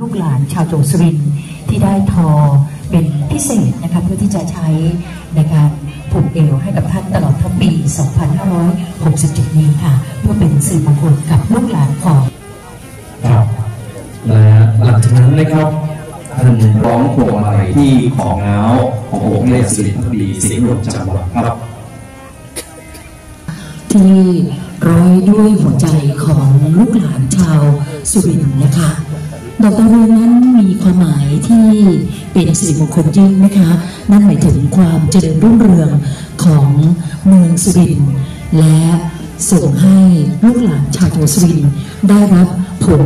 ลูกหลานชาวโจังหวัดสุรินที่ได้ทอเป็นพิเศษนะคะเพื่อที่จะใช้ในการผูกเอวให้กับท่านตลอดทั้งปี 2567 นี้ค่ะ เพื่อเป็นสื่อมงคลกับลูกหลานของครับและหลังจากนั้นนะครับท่านร้องพวงมาลัยที่ของเงาขององค์เลสิริพักดีสิงห์หลวงจังหวัดครับ ที่ร้อยด้วยหัวใจของลูกหลานชาวสุรินทร์นะคะ ดอกดาวเรืองนั้นมีความหมายที่เป็นสิริมงคลยิ่งนะคะ นั่นหมายถึงความเจริญรุ่งเรืองของเมืองสุรินทร์และส่งให้ลูกหลานชาวจังหวัดสุรินทร์ได้รับผล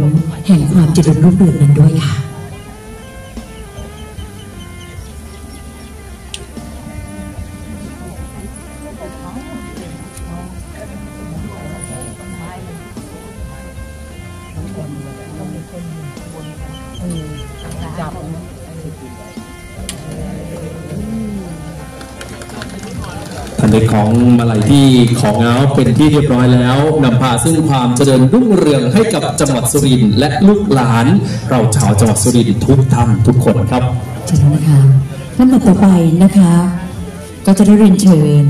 แห่งความเจริญรุ่งเรืองนั้นด้วยค่ะ ของมาลัยที่ของเงาเป็นที่เรียบร้อยแล้วนำพาซึ่งความเจริญรุ่งเรืองให้กับจังหวัดสุรินทร์และลูกหลาน เราชาวจังหวัดสุรินทร์ทุกท่านทุกคนครับใช่แล้วนะคะลำดับต่อไปนะคะ ก็จะได้เรียนเชิญ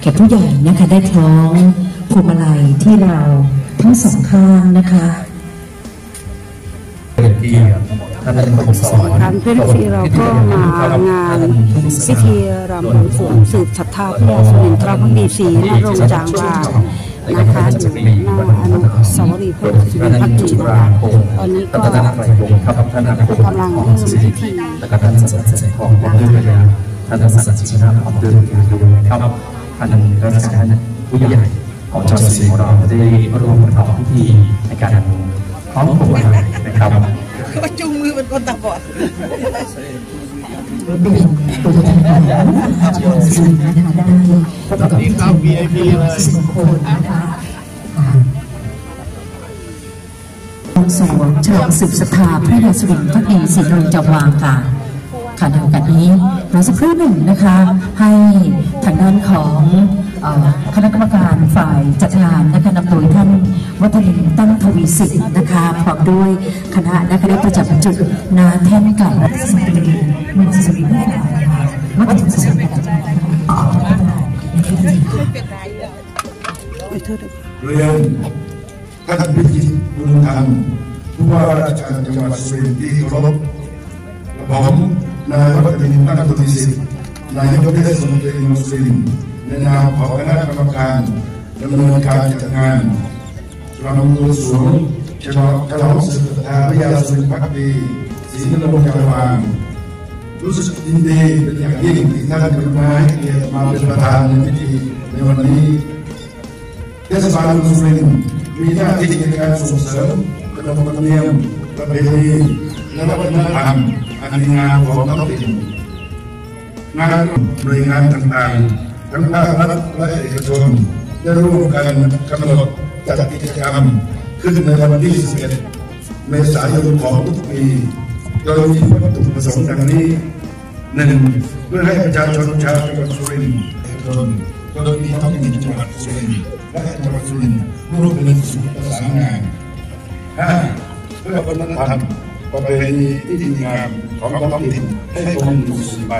แขกผู้ใหญ่นะคะได้คล้องพวงมาลัยที่เราทั้งสองข้างนะคะเป็นที่ ท่านเป็นคนสอนทางเพื่อนซีเราก็มางานพิธีรำบวงสรวงสืบศรัทธาพระสุรินทรพักดีศรีณโรงจางวางนะคะอยู่หน้าอนุสาวรีย์พระสุรินทรพักดีนะคะตอนนี้ก็ท่านนักไตรพงศ์ครับท่านนักพงศ์กำลังของเริ่มสิริพิธีแล้วก็ท่านสัตย์แสงทองพร้อมด้วยภรรยาท่านสัตย์ชินะพร้อมด้วยภรรยาด้วยครับท่านรัชการผู้ใหญ่ของชาวสุรินทร์ของเราได้ร่วมประกอบพิธีในการคล้องพวงมาลัยนะครับ ก็จุงมือ เป็นคนตาบอดเป็นตัวแทนของจังหวัดสุรินทร์นะคะได้ประกอบพิธีเป็นสิริมงคลนะคะบวงสรวงเชิญสืบศรัทธาพระยาสุรินทร์พักดีศรีนรงจังวางค่ะค่ะในโอกาสนี้รอสักครู่หนึ่งนะคะ ให้ทางด้านของเอ่อ คณะกรรมการฝ่ายจัดงานนะคะนำโดยท่านวัฒนินตั้งทวีสิทธิ์นะคะพร้อมด้วยคณะนะคะได้ประจำจุดนาแท่นไก่รัฐสตรีเมืองสุรินทร์นวัฒนศิลป์ประจำจังหวัดขอพระประธานทษด้วยค่ะเรียนท่านพิจิตรบุญธรรมผู้ว่าราชการจังหวัดสุรินทร์ที่เคารพผมนายวัฒนินตั้งตุติสิทธิ์นายกเทศมนตรีเมืองสุรินทร์ ในนามของคณะกรรมการดำเนินการจัดงานรำบวงสรวงฉลองฉลองสืบศรัทธาพระยาสุรินทร์พักดีศรีนรงค์จังหวัดรู้สึกยินดีเป็นอย่างยิ่งที่ท่านกรุณาให้เกียรติมาเป็นประธานในพิธีในวันนี้เทศบาลเมืองสุรินทร์มีหน้าที่ในการส่งเสริมขนบธรรมเนียมประเพณีและวัฒนธรรมอันดีงามของท้องถิ่นงานหน่วยงานต่างๆ ทั้งภาครัฐและเอกชนได้ร่วมกันกำหนดจัดกิจกรรม ขึ้นในวันที่ 11 เมษายนของทุกปี โดยมีวัตถุประสงค์ดังนี้หนึ่งเพื่อให้ประชาชนชาวจังหวัดสุรินทร์เอกชนโดยมีท้องถิ่นจังหวัดสุรินทร์และจังหวัดสุรินทร์ร่วมเป็นศูนย์ประสานงานห้าเพื่อวัฒนธรรมประเพณีที่ดีงามของท้องถิ่นให้คงอยู่สืบไป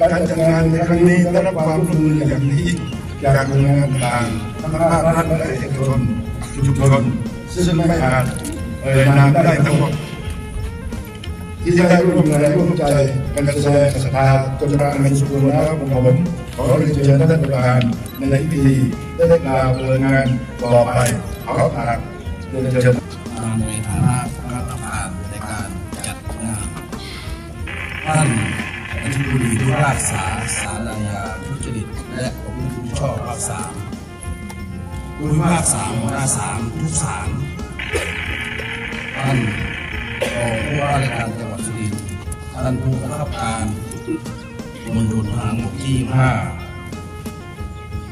การจัดงานในครั้งนี้ได้รับความร่วมมืออย่างดีจากหน่วยงานต่างทั้งภาครัฐและเอกชนชุมชนซึ่งไม่อาจเอ่ยนามได้ทั้งหมดที่ได้ร่วมแรงร่วมใจกันแสดงศรัทธาจนรางในสุขแล้วของผมขอเรียนเชิญท่านประธานในพิธีได้กล่าวเปิดงานต่อไปขอฝากเรียนเชิญมาในฐานะคณะกรรมการในการจัดงานท่าน ธิบดีผู้รักษาสารอาญาทุจริตและผมผู้ชอบภาคสามผู้พิพากษาหัวหน้าศาลทุกศาลท่านรองผู้ว่าราชการจังหวัดสุรินทร์ท่านผู้บังคับการมณฑลทหารบกที่ห้า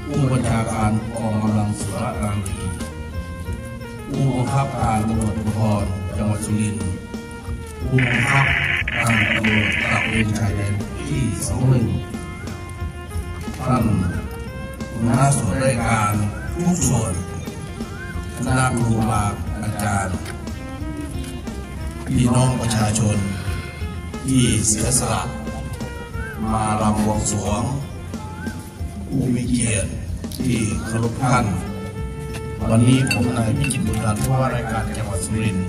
ผู้บัญชาการกองกำลังสุรนารีผู้บังคับการตำรวจภูธรจังหวัดสุรินทร์ผู้บังคับการตำรวจตระเวนชายแดน ที่สองหนึ่งท่านหัวหน้าส่วนราชการทุกส่วนคณะครูบาอาจารย์พี่น้องประชาชน ที่เสียสละมารำวงสวงผู้มีเกียรติที่เคารพท่าน วันนี้ผมนายพิจิตรบุญรัตน์ผู้ว่าราชการจังหวัดสุรินทร์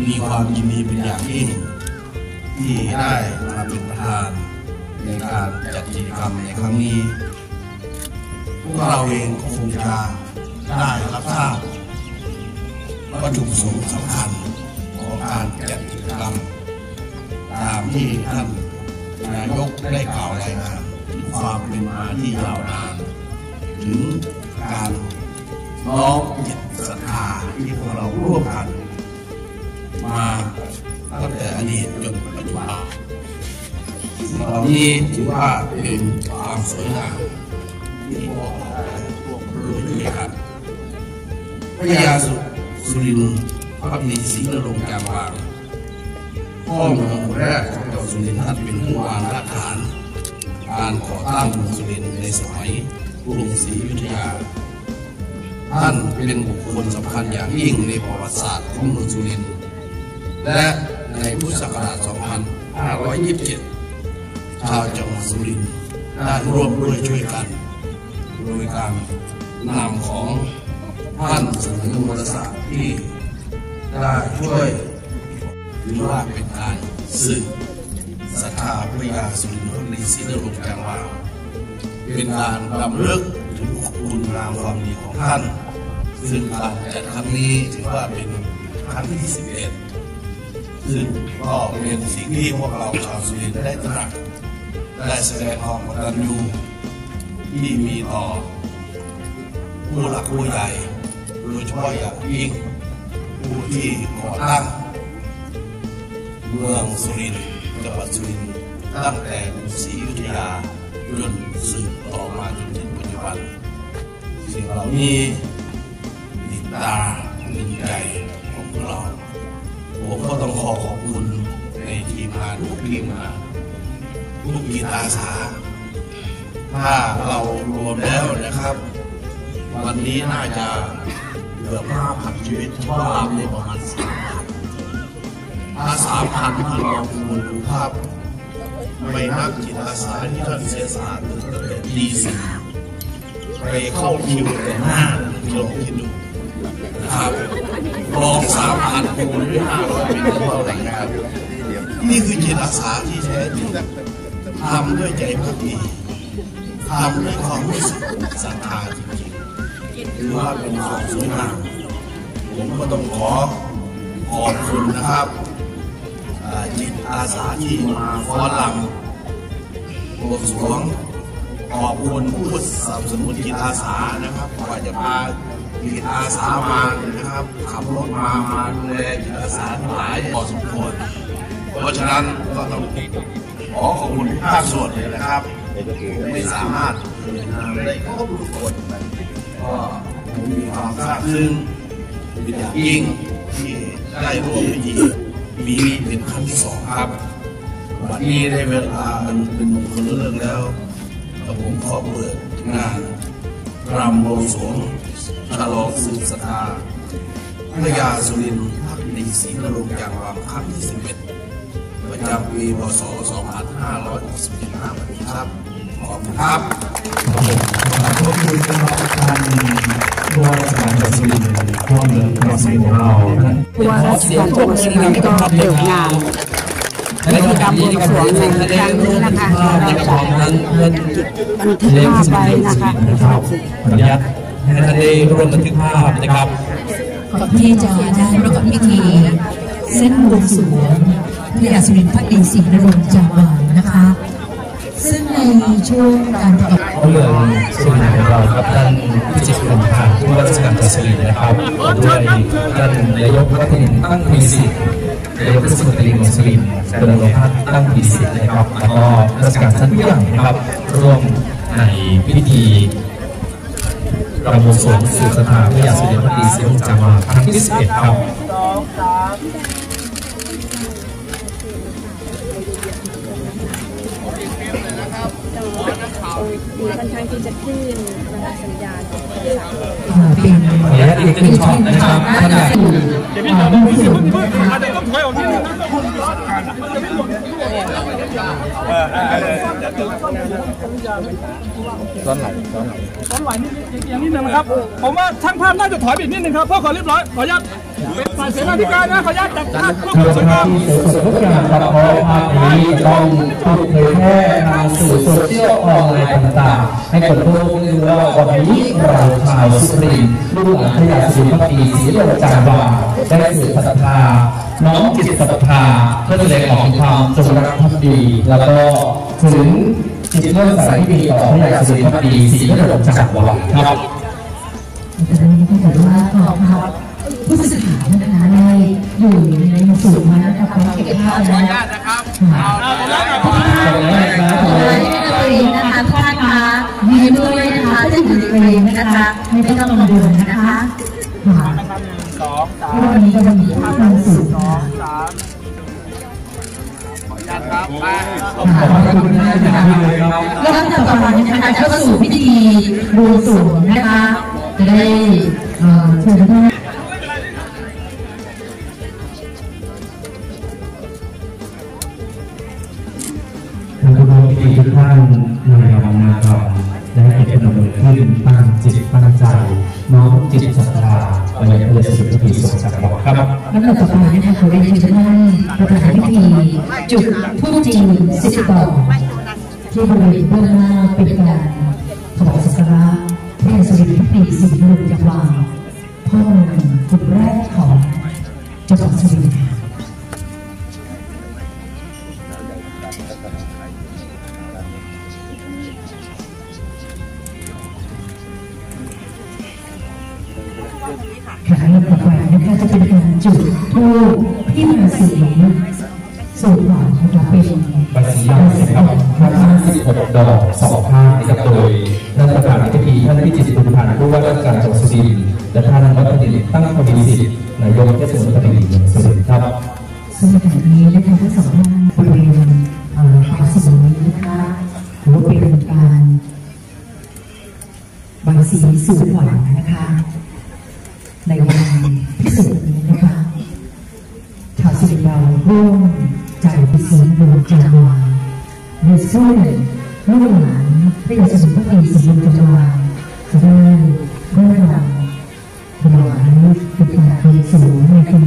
มีความยินดีเป็นอย่างยิ่งที่ได้ เป็นประธาน ในการจัดกิจกรรมในครั้งนี้ พวกเราเองก็คงจะได้รับทราบวัตถุประสงค์สำคัญของการจัดกิจกรรม ตามที่ท่านนายกได้กล่าวรายงานความเป็นมาที่ยาวนาน ถึงการน้อมจิตศรัทธาที่พวกเราร่วมกัน มาตั้งแต่อดีตจนปัจจุบัน สิ่งเหล่านี้ถือว่าเป็นความสวยงามที่พวกเราพวกรู้ด้วยกันพระยาสุสุรินทร์พระบิดศรีนรงค์จามวางพ่อเมืองแรกของเจังหวัดสุรินทร์ท่านเป็นผู้วางรากฐานการก่อตั้งเมืองสุรินทร์ในสมัยกรุงศรีอยุธยาท่านเป็นบุคคลสำคัญอย่างยิ่งในประวัติศาสตร์ของเมืองสุรินทร์และในพุทธศักราช 2527 ชาวจังหวัดสุรินทร์ได้ร่วมด้วยช่วยกัน โดยการนำของท่านเสนอมรสารที่ได้ช่วยหรือว่าเป็นการสืบศรัทธาพระยาสุรินทร์พระฤาษีนรงค์จังหวาเป็นการรำลึกถึงคุณงามความดีของท่าน ซึ่งการจัดครั้งนี้ถือว่าเป็นครั้งที่11ซึ่งก็เป็นสิ่งที่พวกเราชาวสุรินทร์ได้ตระหนัก ได้แสดงความกตัญญูที่มีต่อ ผู้หลักผู้ใหญ่โดยเฉพาะอย่างยิ่งผู้ที่ก่อตั้ง เมืองสุรินทร์จังหวัดสุรินทร์ตั้งแต่กรุงศรีอยุธยาจนสืบต่อมาจนถึงปัจจุบัน สิ่งเหล่านี้ติดตาเป็นใจของพวกเรา ผมก็ต้องขอขอบคุณในทีมงานทุกทีมงาน ทุกกีตอาสา ถ้าเรารวมแล้วนะครับ วันนี้น่าจะเกือบห้าพันชีวิตเพราะเรานี่ยประมาณสามพันถ้าสามพันที่เราคูณดูภาพไม่นักจิตอาสาที่ท่านเสียสละตั้งแต่ดีสี่ไปเข้าคิวแต่หน้าลองคิดดูนะครับลองสามพันคูณด้วยห้าร้อยเป็นเท่าไหร่นะครับนี่คือจิตอาสาที่แท้จริง ทำด้วยใจพักดีทำด้วยความรู้สึกศรัทธาจริงๆถือว่าเป็นความสวยงามผมก็ต้องขอขอบคุณนะครับจิตอาสาที่มาฟ้อนรำบวงสรวงขอบคุณผู้สนับสนุนจิตอาสานะครับกว่าจะพาจิตอาสามานะครับขับรถมามาดูแลจิตอาสาทั้งหลายพอสมควรเพราะฉะนั้นก็ต้อง ขอขอบคุณทุกภาคส่วนเลยนะครับผมไม่สามารถเอ่ยนามได้ครบทุกคนก็ผมมีความซาบซึ้งเป็นอย่างยิ่งที่ได้ร่วมพิธีมีเป็นครั้งที่สองครับ วันนี้ได้เวลามันเป็นมงคลเรื่องแล้วกับผมขอเปิดงานรำบวงสวงฉลองสืบสถาพระยาสุรินทร์พักดีศรีนรงค์อย่างวางครั้งที่11 ประจำปีพศ2565วันนี้ครับ ขอบคุณครับขอบคุณท่านผู้ว่าราชการจังหวัดสุรินทร์พ่อเมืองจังหวัดสุรินทร์ของเราท่านผู้ว่าราชการจังหวัดสุรินทร์ก็เปิดงานพิธีรำบวงสรวงในครั้งนี้นะคะเราจะบันทึกภาพไว้นะคะในภาพขออนุญาตให้ท่านได้ร่วมบันทึกภาพนะครับก่อนที่จะได้ประกอบพิธีเส้นบวงสรวง พระยาสุรินทร์พระเอกศรีนรงค์จาวานนะคะ ซึ่งในช่วงการประกอบพ่อเมืองสุรินทร์ของเราครับท่านพิจิตรกุลผ่านผู้ว่าราชการจังหวัดสุรินทร์นะครับด้วยท่านนายกรัฐมนตรีตั้งมีสิทธิ์นายกเทศมนตรีเมืองสุรินทร์เป็นรองพัฒน์ตั้งมีสิทธิ์นะครับแล้วก็ราชการท่านผู้ใหญ่นะครับร่วมในพิธีรำบวงสรวงสืบสถาพระยาสุรินทร์พระดีศรีองค์จามาครั้งที่11ครับ ค่อนข้างที่จะคลื่นเวลาสัญญาณเอ่อเป็นขออนุญาตอีกหนึ่งช็อตนะครับท่านใหญ่เดี๋ยวพี่เดี๋ยวพี่เดี๋ยวพี่าจจะต้องถอยออกนิดนึงนะซ้อนไหลซ้อนไหลซ้อนไหลนิดอย่างนิดนึงนะครับ ผมว่าช่างภาพน่าจะถอยไปอีกนิดนึงครับเพื่อความเรียบร้อยขออนุญาตฝ่ายเสนาธิการนะขออนุญาตจัดภาพควบเพื่คุอมสสงคภารามที่สวยสดทุกอย่างครับเพาะภาพนี้ต้องถูกเผยแพร่ทาง สื่โซเชียลออนไลน์ต่างๆ ให้คนทั่วโลกได้รู้ว่าวันนี้เราชาวสุรินทร์ลูกหลานพระสุรินทร์พักดีศรีโลจารวาได้สื่อศรัทธาน้อมจิตศรัทธาเพื่อแสดงออกถึงความจงรักภักดี แล้วก็ถึงจิตเลื่อมใสที่มีต่อพระสุรินทร์พักดีศรีโลจารวาครับ ผู้สื่อข่าวนะคะได้อยู่ในสูงมานะคะพร้อมเก็บภาพแล้วนะคะขอบคุณนะคะท่านคะยืนด้วยนะคะจะอยู่ในเฟรมนะคะไม่ต้องกังวลนะคะค่ะวันนี้ก็จะมีภาพความสุขค่ะขอบคุณท่านนะครับเรับแล้วก็ต่อไปนะคะเข้าสู่พิธีบวงสรวงนะคะจะได้เอ่อเชิญท่าน น้อมจิตศรัทธาไปยังพระสุพิธีสงสักรวาลครับแลำดับต่อไปนะคะขอเรียนเชิญท่านประธานพิธีจุดทูปจีนสิบดอกที่บริเวณเบื้องหน้าเป็นการถวายสักการะพระสุริพิธีสิบหนึ่งจังหวะพ่อหนึ่งคนแรกของจังหวัดสุรินทร์ จุดธูปที่มาสีสู่ขวัญนะคะเป็นบัญชียาสิครับพระธาตุ16ดอกสองข้างนะครับโดยท่านประธานพิธีท่านพิจิตรบุญพันธ์ผู้ว่าราชการจังหวัดสุรินทร์และท่านวัฒนิตตั้งพอดีสิทธิ์นายกเทศมนตรีเมืองสุรินทร์ครับซึ่งในขณะนี้นะคะทั้งสองท่านบริเวณเอ่อขวาสุนนะคะถือว่าเป็นการบายสีสู่ขวัญนะคะ ในวัน ร่วมใจพิเศษดวงจันทร์วาในส่วนลูกหลานพระยาสุรินทร์พระปีศรีดวงจันทร์วาจะได้ร่วมรำถวายเป็นการเป็นสูงในปี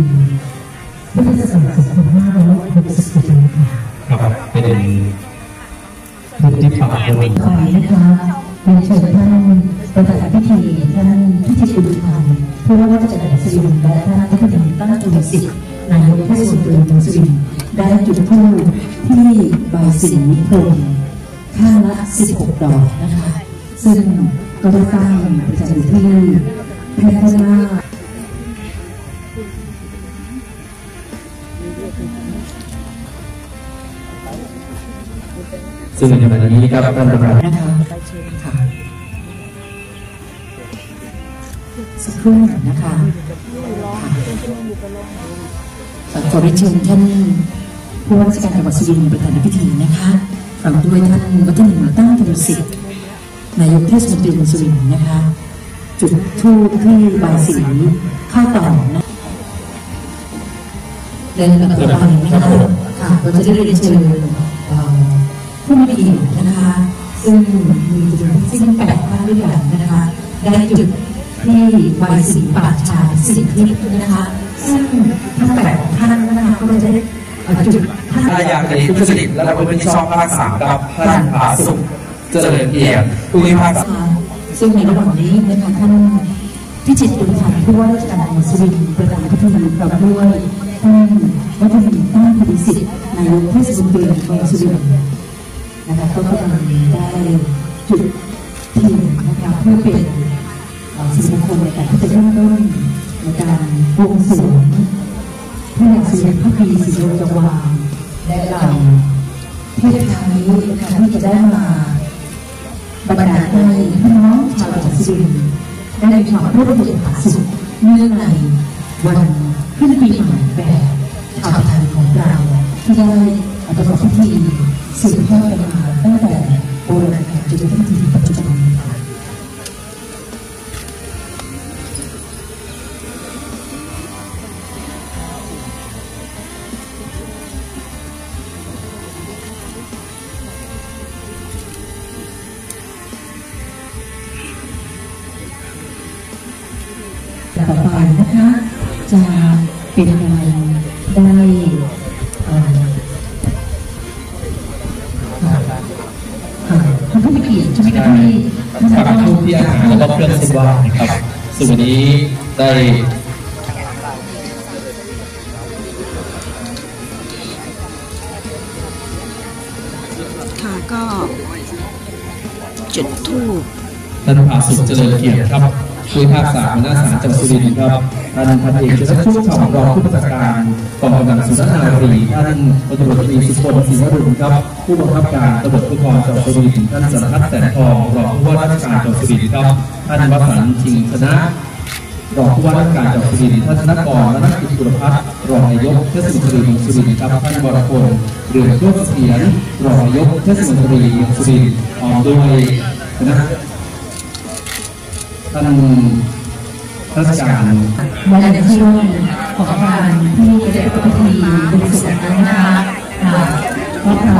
พุทธศักราช2566ค่ะครับเป็นบุที่ฝากโดยต่อไปนะคะเรียนเชิญท่านประธานพิธีท่านพิธีบุญพันธ์ผู้ว่าราชการสุรินทร์และท่านรัฐมนตรีตั้งจุลสิทธิ์ายกเทศมนตรีเมืองสุรินทร์ได้จุดธูปที่ใบายสีพรมข้างละ16 ดอกนะคะ ซึ่งก็ได้ตั้งประจำอยู่ที่แพร่พนาซึ่งในวันนี้ครับท่านประธานนะคะสักครู่นะคะ ขอเรียนเชิญท่านผู้ว่าราชการจังหวัดสุรินทร์ประธานพิธีนะคะพร้อมด้วยท่านวัฒนินตั้งตุลสิทธิ์นายกเทศมนตรีเมืองสุรินทร์นะคะ จุดธูปที่บายสีข้าวต่อนะเดินกับต่อไปนะคะค่ะเราจะได้เรียนเชิญเอ่อผู้มีเกียรตินะคะ ซึ่งมีจุดที่แปดท่านด้วยกันนะคะ ได้จุดที่บายสีป่าชาสิงห์ทิพย์นะคะ ซึ่งทั้งแปดท่านนะคะก็จะ ได้เอ่จุดท่านถ้าอยากจะดีทุจริตและประพฤติมิชอบภาคสามกับท่านผาสุขเจริญเกียรติผู้พิพากษาซึ่งในระหว่างนี้นะคะท่านพิจิตรดุลพันธ์ผู้ว่าราชการจังหวัดสุรินทร์ประธานพิธีพร้อมด้วยท่านวัฒนินตั้งพดิสิทธิ์นายกเทศมนตรีเมืองสุรินทร์นะคะก็กำลังได้จุดเทียนนะคะเพื่อเป็นสิริมงคลในการที่จะเริ่มต้นในการบวงสรวง พระยาสุริพระปีศรีโลจังหวาและเราเทศทางนี้นะคะที่จะได้มาบรรดาให้พี่น้องชาวจังหวัดสุรินทร์ได้มีความร่วมมือผาสุขเนื่องในวันขึ้นปีใหม่แบบชาวไทยของเรา ที่ได้ประกอบพิธีสืบทอดกันมาตั้งแต่โบราณกาลจนถึงปัจจุบัน ต่อไปนะคะ จะเป็นการได้เอ่อค่ะค่ะท่านผู้มีเกียรติใช่ไหมคะที่ท่านฝากก็ทุกที่อาหารแล้วก็เครื่องเส้นไหว้นะครับซึ่วนนี้ได้ค่ะก็จุดทูบท่านผาสุขเจริญเกียรติครับ ผู้พิพากษาหัวหน้าศาลจังหวัดสุรินทร์ครับท่านพันเอกชัชชุกของรองผู้บัญชาการกองกำลังสุนทรนารีท่านพลตำรวจตรีสุพลศรีวรุณครับ ผู้บังคับการตำรวจภูธรจังหวัดสุรินทร์ท่านสารพัฒน์แสนทองรองผู้ว่าราชการจังหวัดสุรินทร์ครับท่านวสันต์ชิงชนะรองผู้ว่าราชการจังหวัดสุรินทร์ท่านธนกรและนักกิจกุลพัฒน์รองนายกเทศมนตรีเมืองสุรินทร์ครับท่านวรพลเรืองโชติเสียรรองนายกเทศมนตรีเมืองสุรินทร์พร้อมด้วยคณะ ท่านราชการวันในช่วงของการที่จะเป็นพิธีบริสุทธิ์นะคะค่ะก็ทำ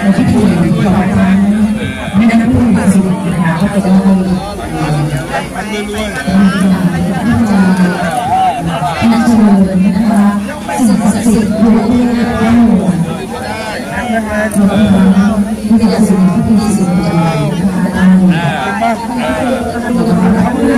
ในพิธีของทั้งแม่น้ำพึ่งสิรินะคะก็จะได้ที่จะที่จะเชิญนะคะสิ่งศักดิ์สิทธิ์รวมทั้งทั้ง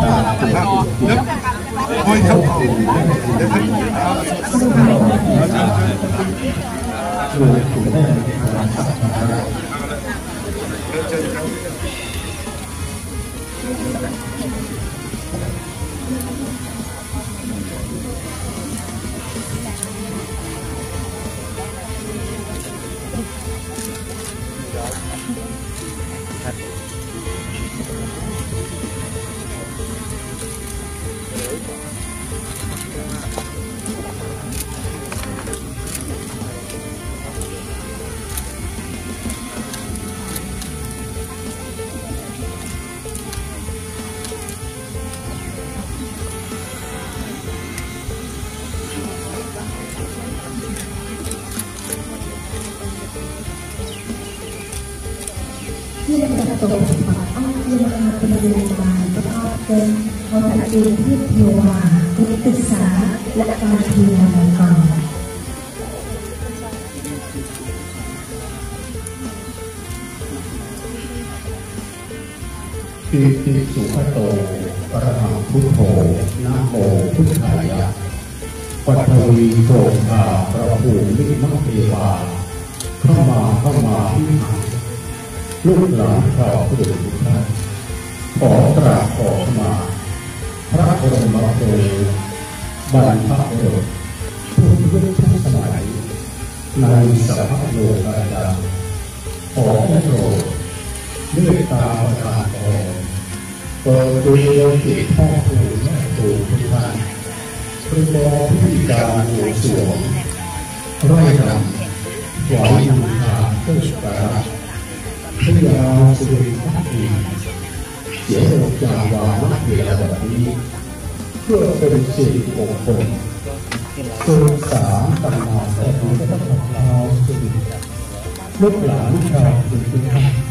嗯好的好 หมดรวมทั้งที่จะสิ่งที่ดีสิ่งดีนะคะได้อิติสุขโตอะระหังพุทโธนะโมพุทธายะปัทวีโกอาประภูมิมังเทวาเข้ามาเข้ามาที่หาลูกหลานชาวพุทธทุกท่าน ขอกราบขอมา พระบรมครูบรรพบุรุษผู้ยุคทุกสมัยในสภาพโลกาจาขอโปรดเมตตาประทานพรเปิดดูโยกิพ่อครูแม่ครูทุกท่านเป็นบอพิธีการบวงสวงไร่รำถวายบูชาเพื่อสการพระยาสุริยพักดี เสียงจากวาระเวลาแบบนี้เพื่อเป็นสิริมงคลสืบสารตำนานและพระพุทธเจ้าสุริลูกหลานชาวสุรินทร์